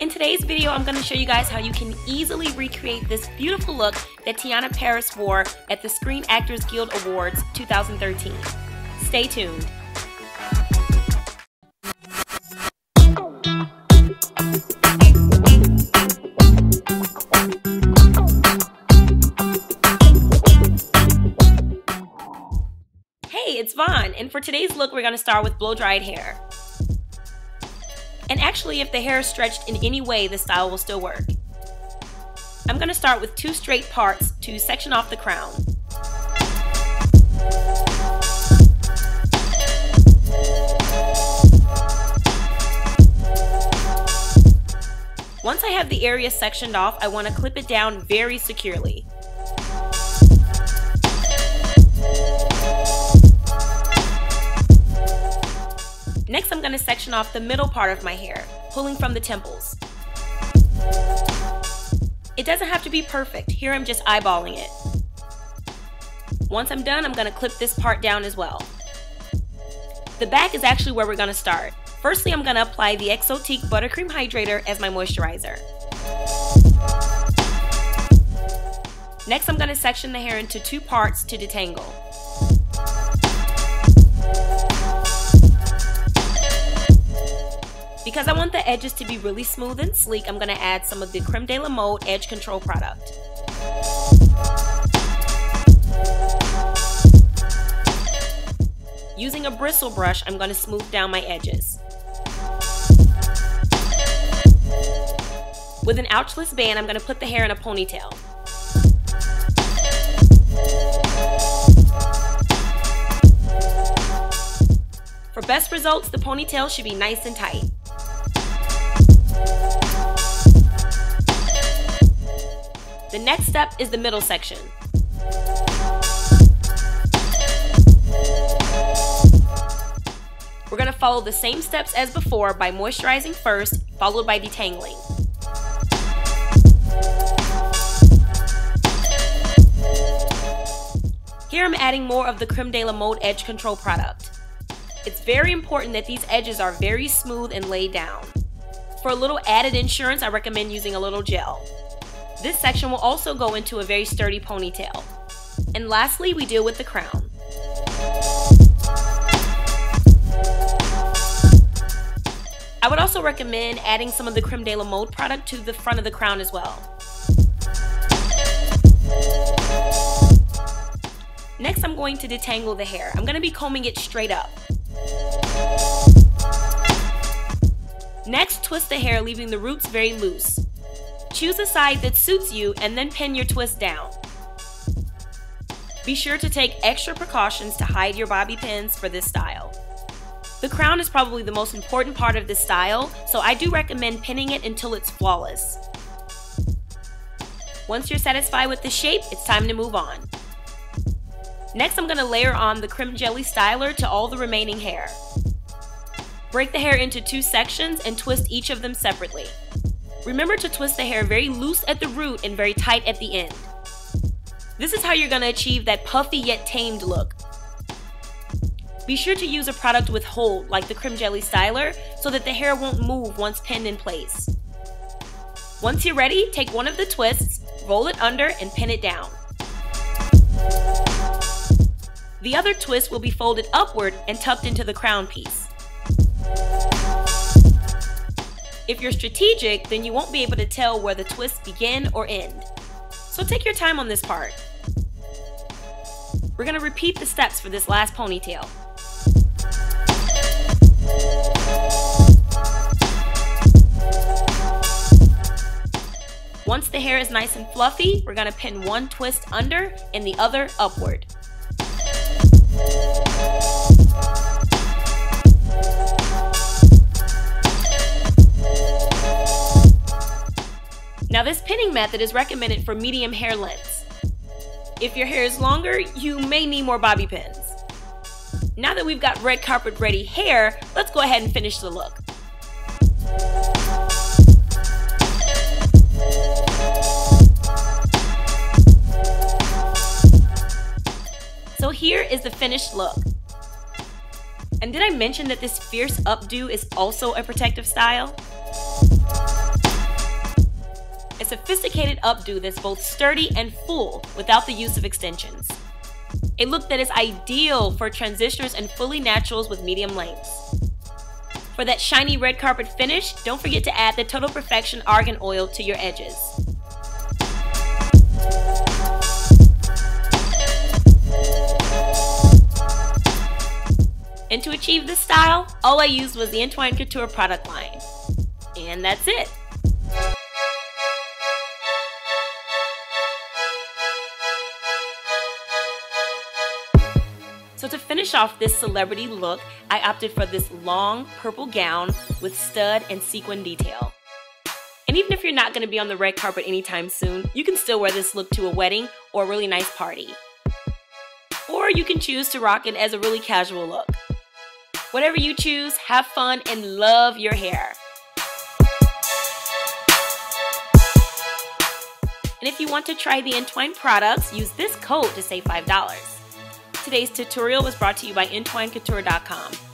In today's video, I'm going to show you guys how you can easily recreate this beautiful look that Teyonah Parris wore at the Screen Actors Guild Awards 2013. Stay tuned. Hey, it's Vaughn, and for today's look, we're going to start with blow-dried hair. And actually, if the hair is stretched in any way, the style will still work. I'm going to start with two straight parts to section off the crown. Once I have the area sectioned off, I want to clip it down very securely. Next, I'm going to section off the middle part of my hair, pulling from the temples. It doesn't have to be perfect, here I'm just eyeballing it. Once I'm done, I'm going to clip this part down as well. The back is actually where we're going to start. Firstly, I'm going to apply the Exotique Buttercream Hydrator as my moisturizer. Next, I'm going to section the hair into two parts to detangle. Because I want the edges to be really smooth and sleek, I'm going to add some of the Creme de la Mode Edge Control product. Using a bristle brush, I'm going to smooth down my edges. With an ouchless band, I'm going to put the hair in a ponytail. For best results, the ponytail should be nice and tight. The next step is the middle section. We're going to follow the same steps as before by moisturizing first, followed by detangling. Here I'm adding more of the Creme de la Mode Edge Control product. It's very important that these edges are very smooth and laid down. For a little added insurance, I recommend using a little gel. This section will also go into a very sturdy ponytail. And lastly, we deal with the crown. I would also recommend adding some of the Creme de la Mode product to the front of the crown as well. Next, I'm going to detangle the hair. I'm going to be combing it straight up. Next, twist the hair, leaving the roots very loose. Choose a side that suits you and then pin your twist down. Be sure to take extra precautions to hide your bobby pins for this style. The crown is probably the most important part of this style, so I do recommend pinning it until it's flawless. Once you're satisfied with the shape, it's time to move on. Next, I'm going to layer on the Creme Jelly Styler to all the remaining hair. Break the hair into two sections and twist each of them separately. Remember to twist the hair very loose at the root and very tight at the end. This is how you're going to achieve that puffy yet tamed look. Be sure to use a product with hold like the Creme Jelly Styler so that the hair won't move once pinned in place. Once you're ready, take one of the twists, roll it under, and pin it down. The other twist will be folded upward and tucked into the crown piece. If you're strategic, then you won't be able to tell where the twists begin or end. So take your time on this part. We're to repeat the steps for this last ponytail. Once the hair is nice and fluffy, we're to pin one twist under and the other upward. This pinning method is recommended for medium hair lengths. If your hair is longer, you may need more bobby pins. Now that we've got red carpet ready hair, let's go ahead and finish the look. So here is the finished look. And did I mention that this fierce updo is also a protective style? A sophisticated updo that's both sturdy and full without the use of extensions. A look that is ideal for transitioners and fully naturals with medium lengths. For that shiny red carpet finish, don't forget to add the Total Perfection Argan Oil to your edges. And to achieve this style, all I used was the Entwine Couture product line. And that's it. So to finish off this celebrity look, I opted for this long purple gown with stud and sequin detail. And even if you're not going to be on the red carpet anytime soon, you can still wear this look to a wedding or a really nice party. Or you can choose to rock it as a really casual look. Whatever you choose, have fun and love your hair. And if you want to try the Entwine products, use this code to save $5. Today's tutorial was brought to you by EntwineCouture.com.